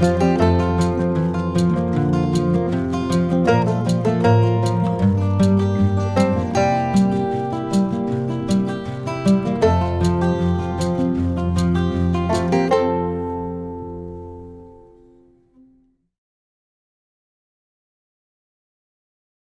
Música